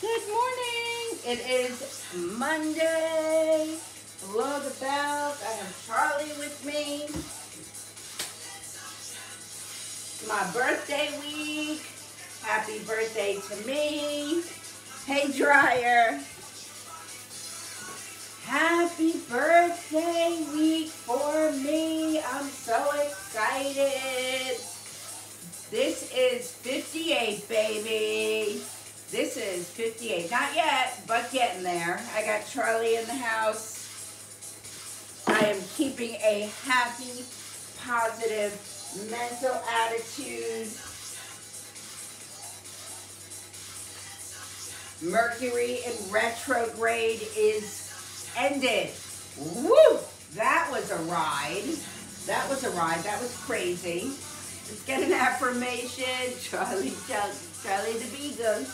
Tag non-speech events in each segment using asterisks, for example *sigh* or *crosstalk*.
Good morning. It is Monday. Below the belt, I have Charlie with me. My birthday week. Happy birthday to me. Hey, dryer. Happy birthday week for me. I'm so excited. This is 58, baby. This is 58. Not yet, but getting there. I got Charlie in the house. I am keeping a happy, positive, mental attitude. Mercury in retrograde is ended. Woo! That was a ride. That was a ride. That was crazy. Let's get an affirmation. *laughs* Charlie, Charlie the Beagle.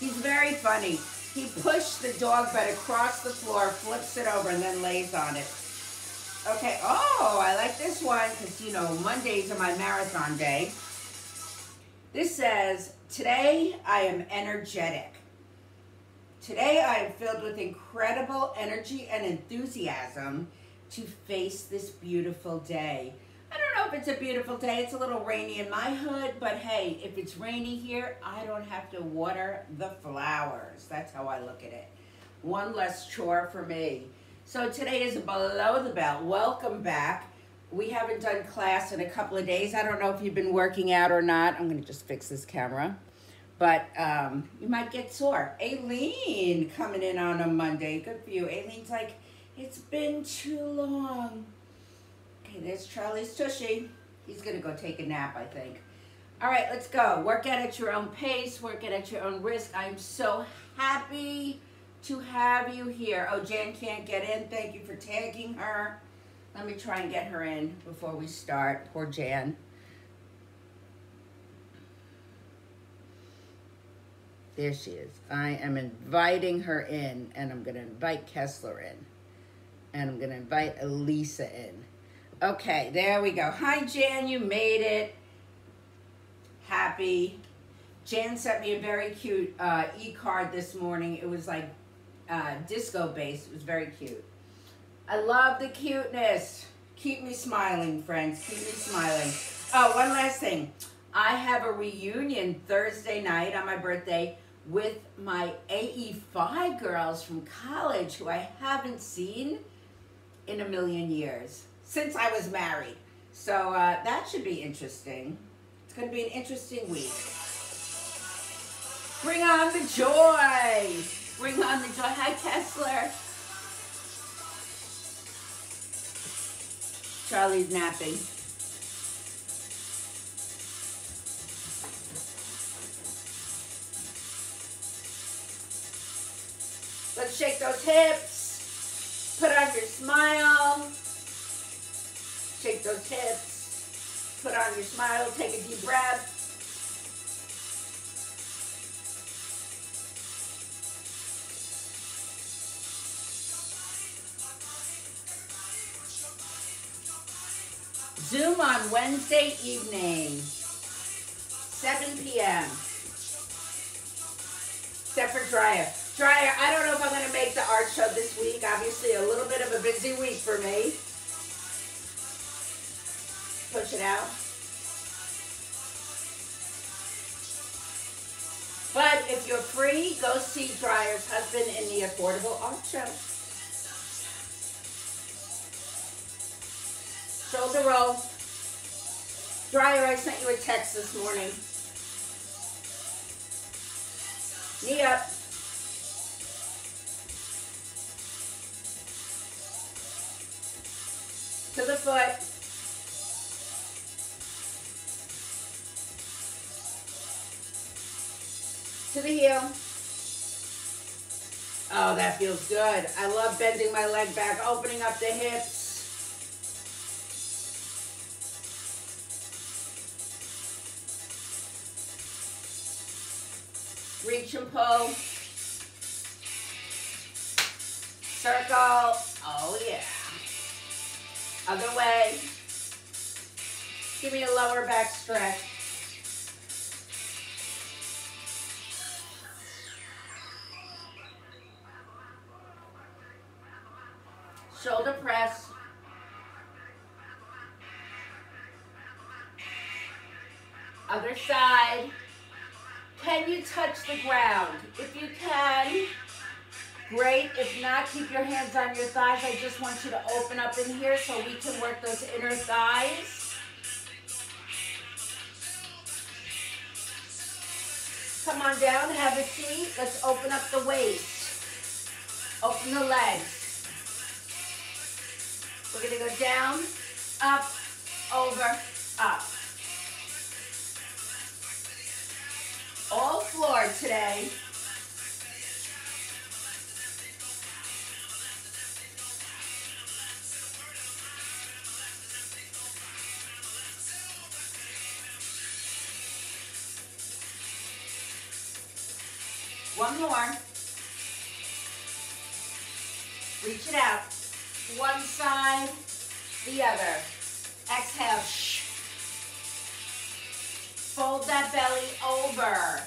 He's very funny. He pushed the dog bed across the floor, flips it over, and then lays on it. Okay, oh, I like this one because, you know, Mondays are my marathon day. This says, today I am energetic. Today I am filled with incredible energy and enthusiasm to face this beautiful day. I don't know if it's a beautiful day. It's a little rainy in my hood, but hey, if it's rainy here, I don't have to water the flowers. That's how I look at it. One less chore for me. So today is below the belt. Welcome back. We haven't done class in a couple of days. I don't know if you've been working out or not. I'm going to just fix this camera. But um, you might get sore. Aileen coming in on a Monday. Good for you. Aileen's like, it's been too long. Okay, there's Charlie's Tushy. He's gonna go take a nap, I think. All right, let's go. Work out at your own pace, work out at your own risk. I'm so happy to have you here. Oh, Jan can't get in. Thank you for tagging her. Let me try and get her in before we start. Poor Jan. There she is. I am inviting her in, and I'm going to invite Kessler in. And I'm going to invite Elisa in. Okay, there we go. Hi, Jan, you made it. Happy. Jan sent me a very cute uh, e-card this morning. It was like uh, disco based. It was very cute. I love the cuteness. Keep me smiling, friends. Keep me smiling. Oh, one last thing. I have a reunion Thursday night on my birthday with my AEPhi girls from college who I haven't seen in a million years since I was married. So uh, that should be interesting. It's going to be an interesting week. Bring on the joy. Bring on the joy. Hi, Kessler. Charlie's napping. Let's shake those hips. Put on your smile. Those. Put on your smile. Take a deep breath. Zoom on Wednesday evening, 7 p.m. Except for Dryer. Dryer, I don't know if I'm going to make the art show this week. Obviously, a little bit of a busy week for me push it out. But if you're free, go see Dryer's husband in the Affordable Art Show. Shoulder roll. Dryer, I sent you a text this morning. Knee up. To the foot. To the heel. Oh, that feels good. I love bending my leg back, opening up the hips. Reach and pull. Circle. Oh, yeah. Other way. Give me a lower back stretch. Shoulder press. Other side. Can you touch the ground? If you can, great. If not, keep your hands on your thighs. I just want you to open up in here so we can work those inner thighs. Come on down, have a seat. Let's open up the waist. Open the legs. We're gonna go down, up, over, up. All floor today. The other. Exhale. Fold that belly over.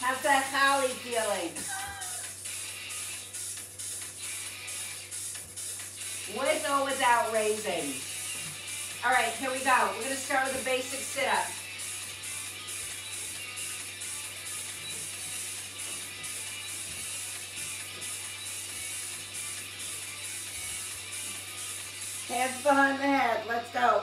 How's that Holly feeling? With or without raising. All right, here we go. We're gonna start with a basic sit-up. Hands behind the head. Let's go.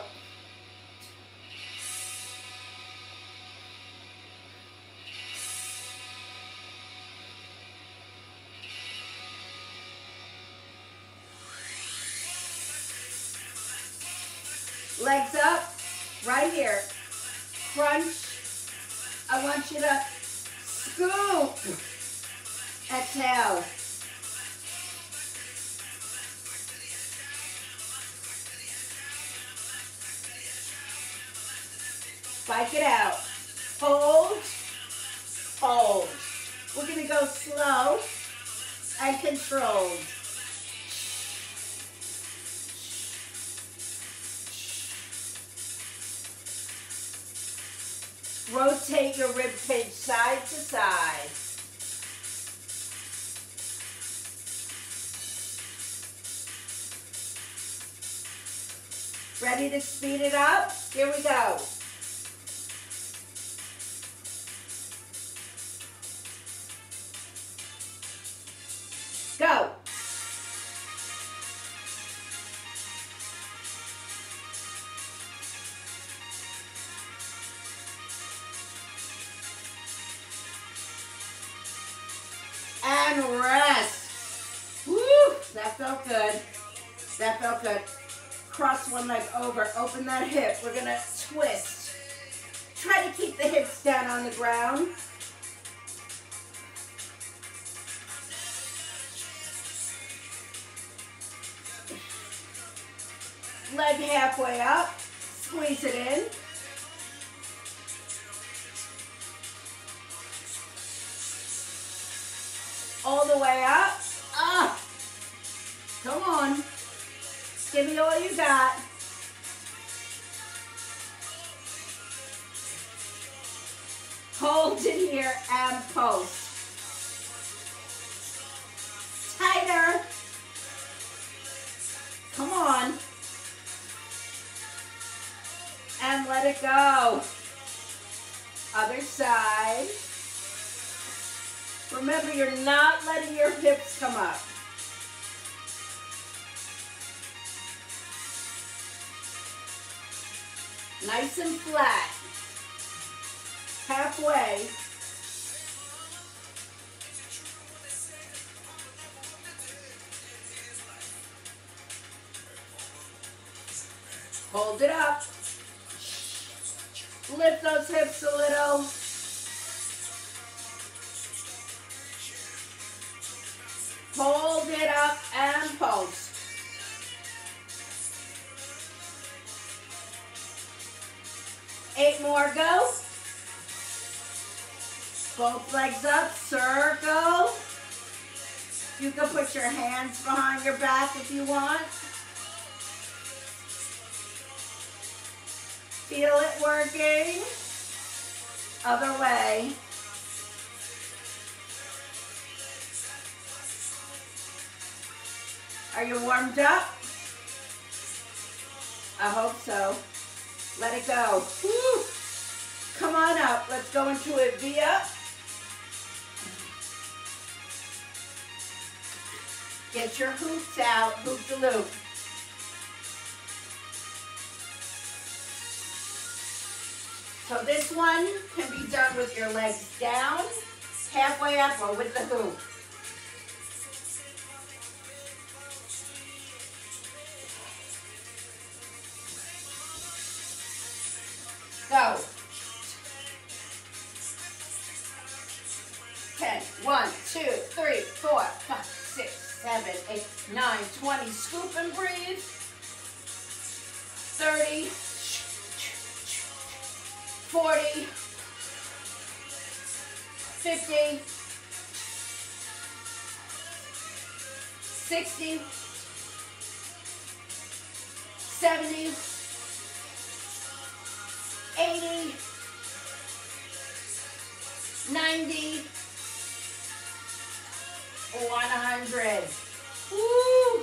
Legs up, right here. Crunch. I want you to scoop. Exhale. Rotate your rib cage side to side. Ready to speed it up? Here we go. Leg halfway up. Squeeze it in. All the way up. Ah. Come on. Give me all you got. Nice and flat. Halfway. Hold it up. Lift those hips a little. Up. Let's go into a V-up. Get your hoops out, hoop the loop. So this one can be done with your legs down, halfway up, or with the hoop. 70, 80, 90, 100. Woo!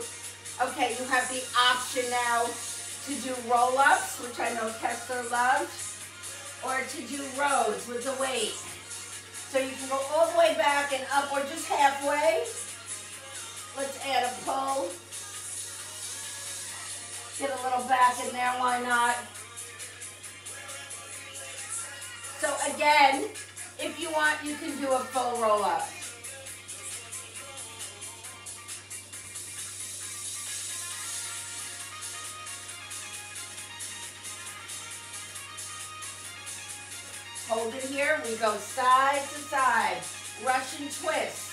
Okay, you have the option now to do roll-ups, which I know Kessler loved, or to do rows with the weight. So you can go all the way back and up, or just halfway. Let's add a pull. Get a little back in there, why not? So again, if you want, you can do a full roll up. Hold it here. We go side to side. Russian twist.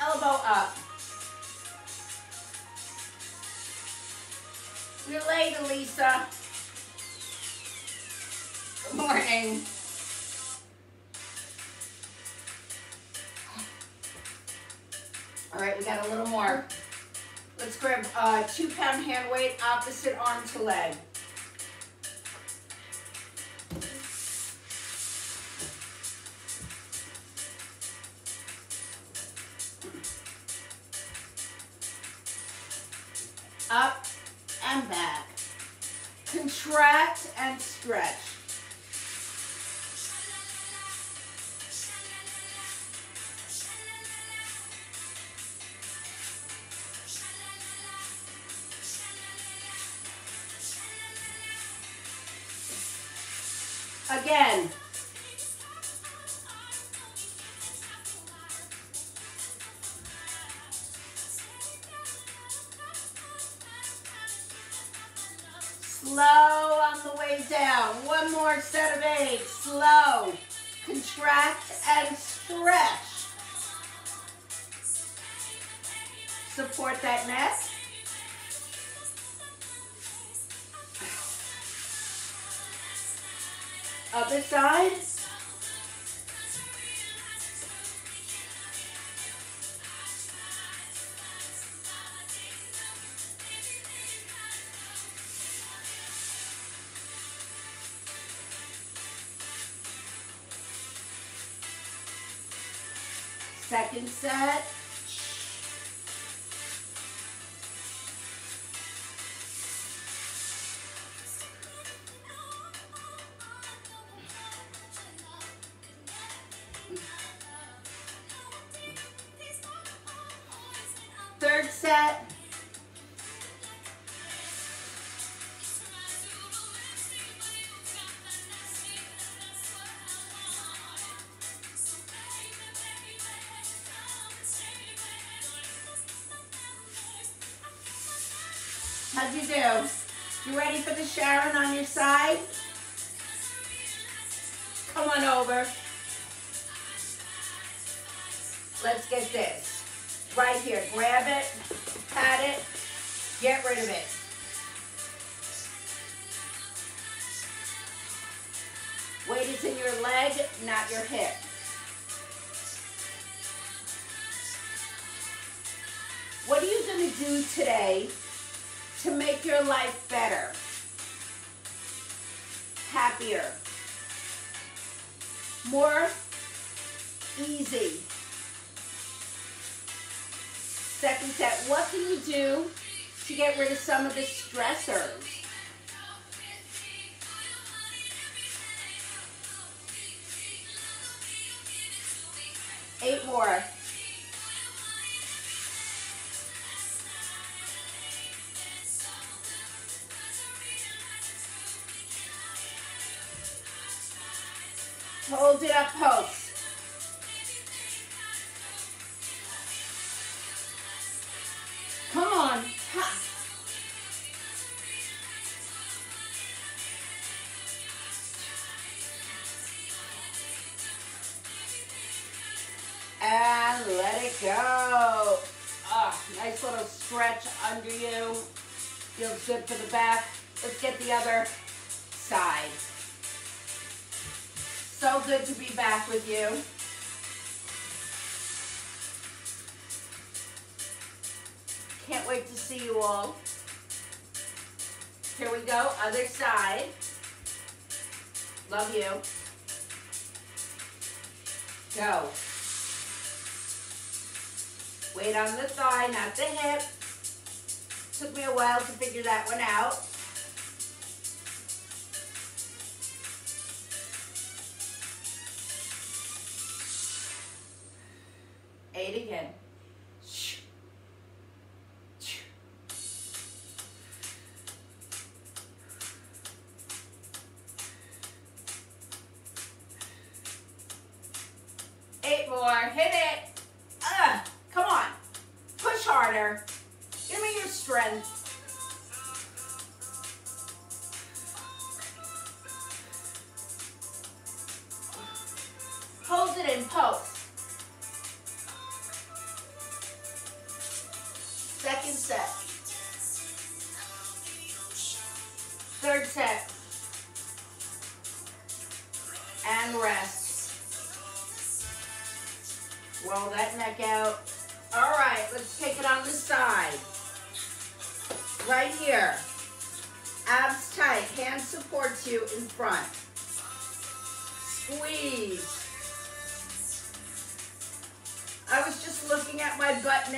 Elbow up. You're late, Elisa. Good morning. All right, we got a little more. Let's grab uh, two pound hand weight, opposite arm to leg. Again, Second set. Third set. Your side? Come on over. Let's get this. Right here. Grab it, pat it, get rid of it. Weight is in your leg, not your hip. What are you going to do today to make your life better, happier, more easy. Second set, what can you do to get rid of some of the stressors? Little stretch under you. Feels good for the back. Let's get the other side. So good to be back with you. Can't wait to see you all. Here we go, other side. Love you. Go. Weight on the thigh, not the hip. Took me a while to figure that one out. Eight again. Eight more. Hit it. Me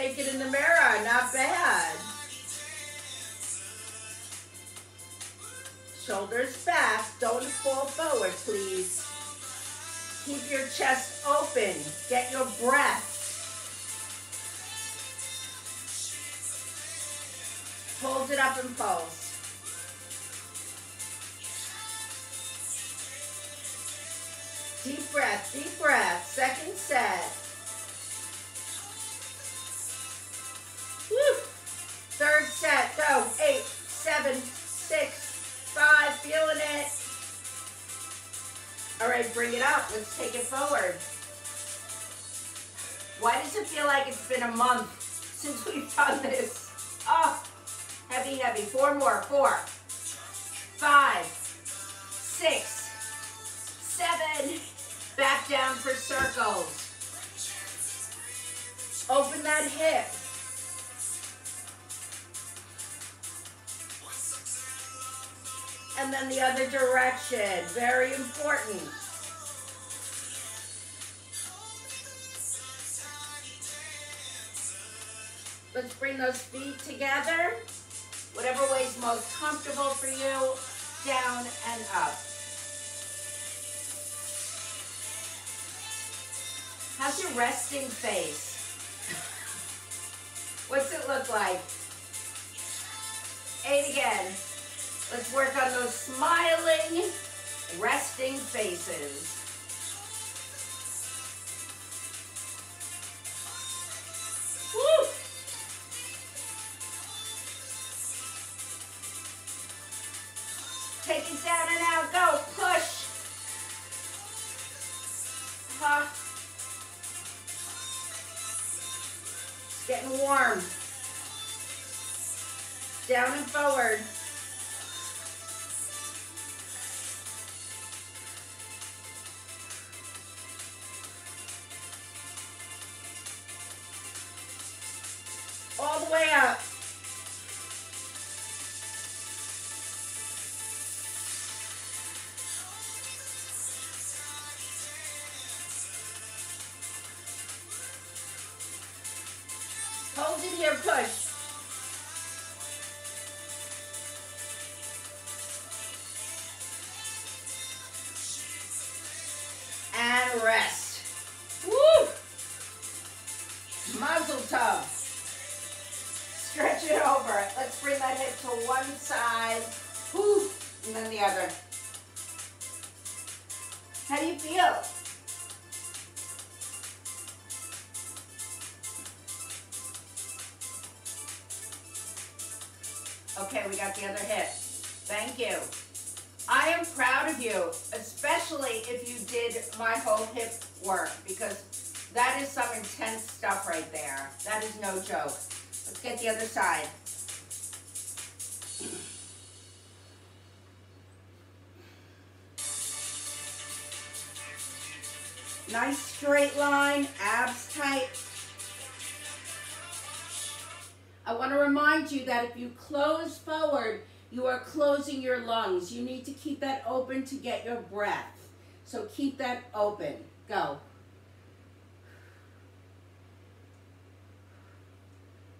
naked in the mirror. Not bad. Shoulders back. Don't fall forward, please. Keep your chest open. Get your breath. Hold it up and pose. Deep breath, deep breath. Second set. Third set. Go. Eight, seven, six, five. Feeling it. All right, bring it up. Let's take it forward. Why does it feel like it's been a month since we've done this? Oh, heavy, heavy. Four more. Four, five, six, seven. Back down for circles. Open that hip. And then the other direction. Very important. Let's bring those feet together. Whatever way is most comfortable for you. Down and up. How's your resting face? *laughs* What's it look like? Eight again. Let's work on those smiling, resting faces. Woo! Take it down and out. Go. Push. Huh. It's getting warm. Down and forward. That hip to one side. And then the other. How do you feel? Okay, we got the other hip. Thank you. I am proud of you, especially if you did my whole hip work because that is some intense stuff right there. That is no joke. Let's get the other side. Nice straight line, abs tight. I want to remind you that if you close forward, you are closing your lungs. You need to keep that open to get your breath. So keep that open. Go.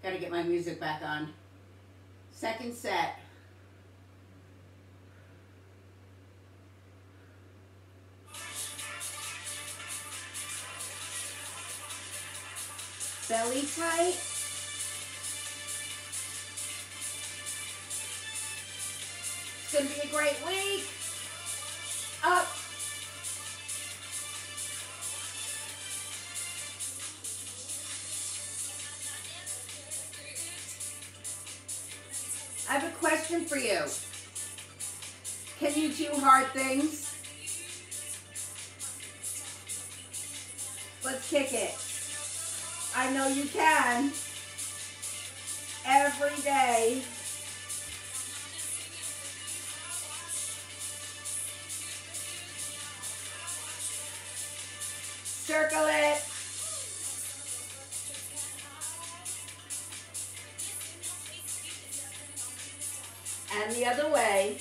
Got to get my music back on. Second set. Belly tight. It's going to be a great week. Up. I have a question for you. Can you do hard things? Circle it. And the other way.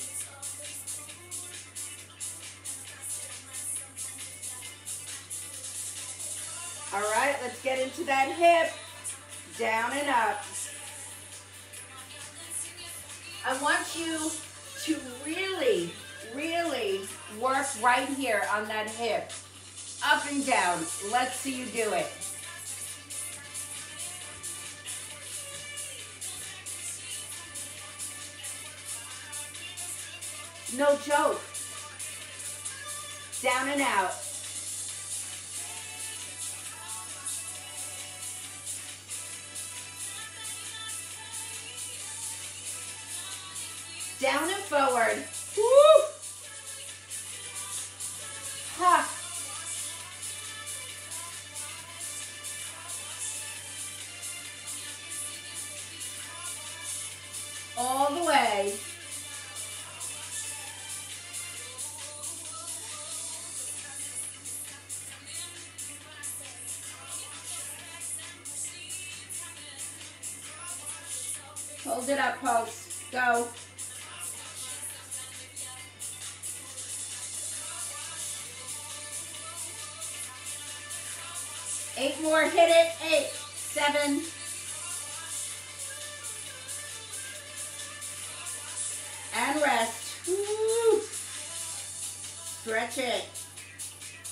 All right, let's get into that hip. Down and up. I want you to really, really work right here on that hip. Up and down. Let's see you do it. No joke. Down and out. Hold it up, folks. Go. Eight more, hit it. Eight, seven. And rest. Woo. Stretch it.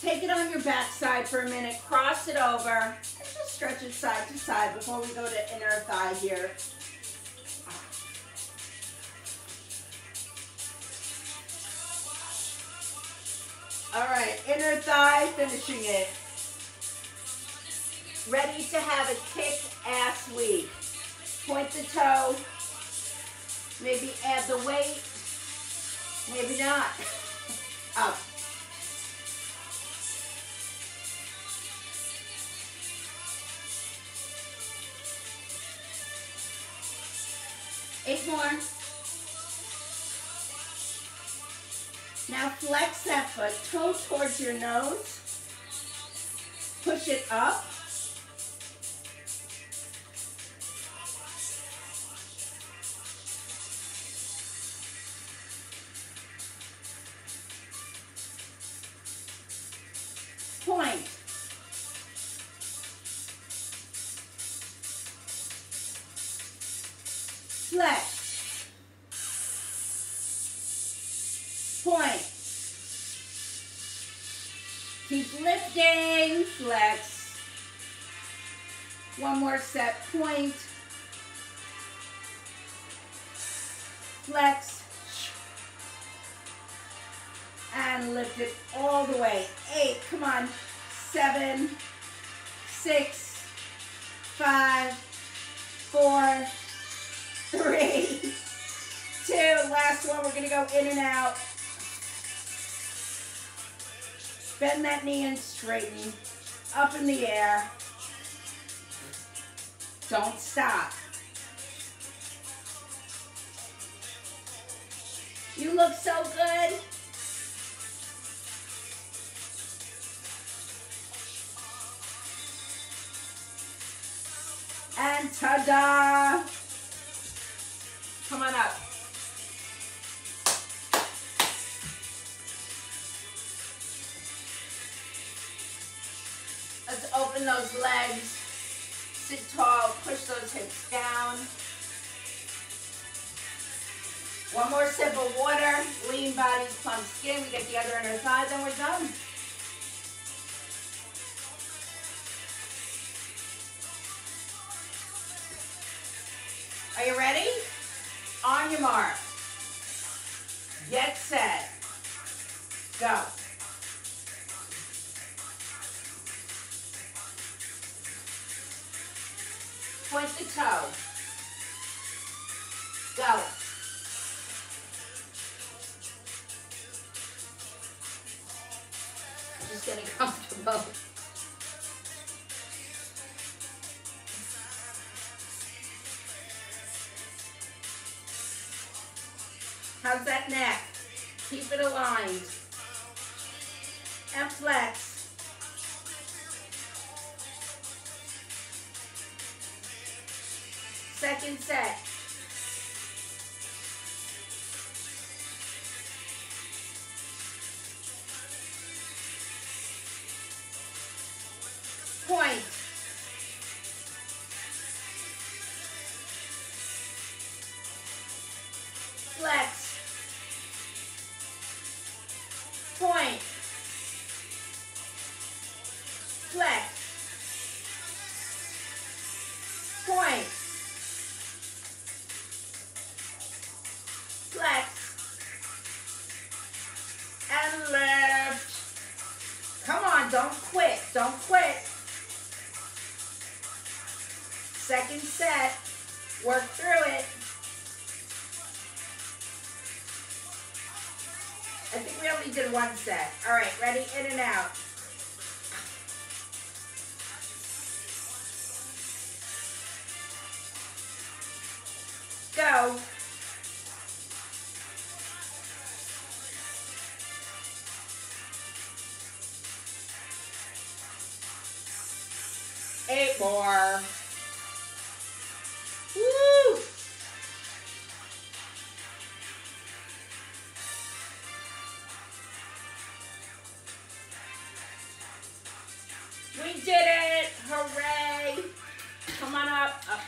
Take it on your back side for a minute. Cross it over. And just stretch it side to side before we go to inner thigh here. Thigh, finishing it. Ready to have a kick-ass week. Point the toe. Maybe add the weight. Maybe not. *laughs* Up. Eight more. Now flex that foot, toe towards your nose. Push it up. Point. Flex. Keep lifting, flex. One more set, point. flex, and lift it all the way. Eight, come on, seven, six, five, four, three, *laughs* two. Last one, we're gonna go in and out. Bend that knee and straighten. Up in the air. Don't stop. You look so good. And ta-da! Sit tall, push those hips down. One more sip of water, lean bodies, plump skin. We get the other inner thighs and we're done. How's that neck? Keep it aligned. And flex. All right, ready? In and out. We did it! Hooray! Come on up. up.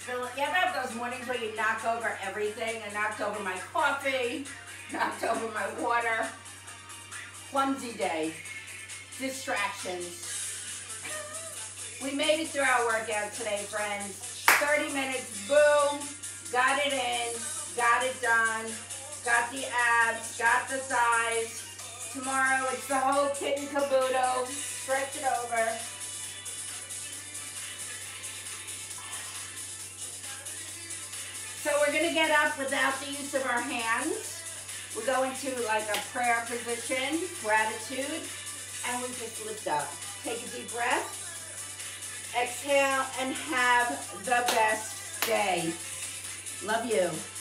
Still, you ever have those mornings where you knock over everything? I knocked over my coffee, *laughs* knocked over my water. Clumsy day. Distractions. We made it through our workout today, friends. 30 minutes, boom. Got it in, got it done. Got the abs, got the thighs. Tomorrow it's the whole kit and caboodle. Stretch it over. So we're gonna get up without the use of our hands. we go into like a prayer position, gratitude, and we just lift up. Take a deep breath. Exhale and have the best day. Love you.